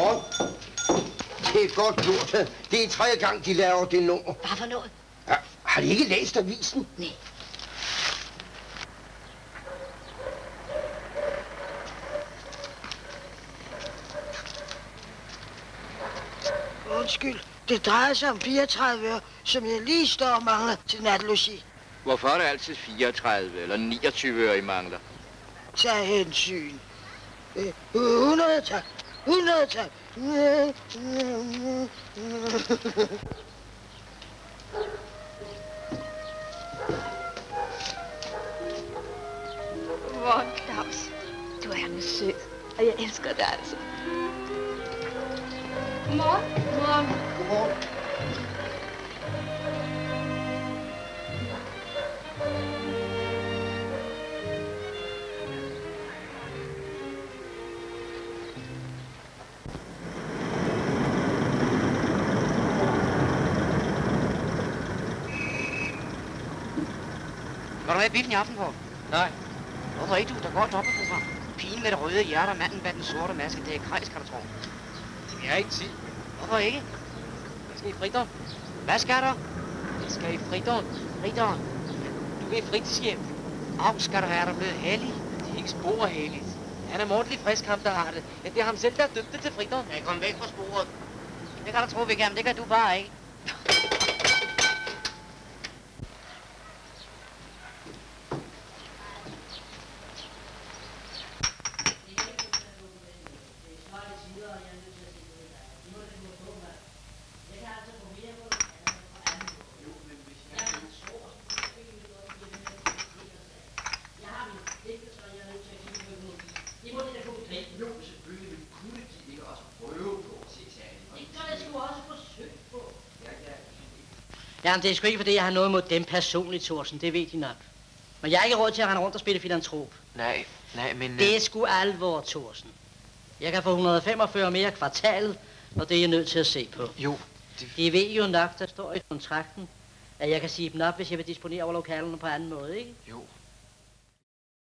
Godmorgen. Det er godt gjort. Det er tredje gang, de laver det nummer. Hvad for noget? Ja, har de ikke læst avisen? Nej. Undskyld, det drejer sig om 34 øre, som jeg lige står og mangler til natlogi. Hvorfor er det altid 34 eller 29 øre, I mangler? Tag hensyn. Øh, 100 tak. 100 tak. Hvor Claus, du er en sød, og jeg elsker dig altså. Godmorgen. Godmorgen. Godmorgen. Går du med i biffen i aften på? Nej. Hvorfor ikke du? Der går dobbeltprogram. Pigen med det røde hjerte og manden bag den sorte maske. Det er krejs, kan du tro. Jeg har ikke tid. Hvorfor ikke? Jeg skal i fridom. Hvad skal du? Jeg skal i fridom. Ridderen. Du vil i fritidshjem. Af skal du være, der blevet hellig. Det er ikke spor heldigt. Han er mortelig frisk, ham der har det. Ja, det er ham selv, der døbte til fridom. Jeg kom væk fra sporet. Det kan du tro, vi kan, men det kan du bare ikke. Jamen, det er sgu ikke, fordi jeg har noget mod dem personligt, Thorsen. Det ved de nok. Men jeg har ikke råd til at rende rundt og spille filantrop. Nej, nej, men... Det er sgu alvor, Thorsen. Jeg kan få 145 mere kvartalet, og det er jeg nødt til at se på. Jo, det... De ved jo nok, der står i kontrakten, at jeg kan sige dem op, hvis jeg vil disponere over lokalerne på anden måde, ikke? Jo,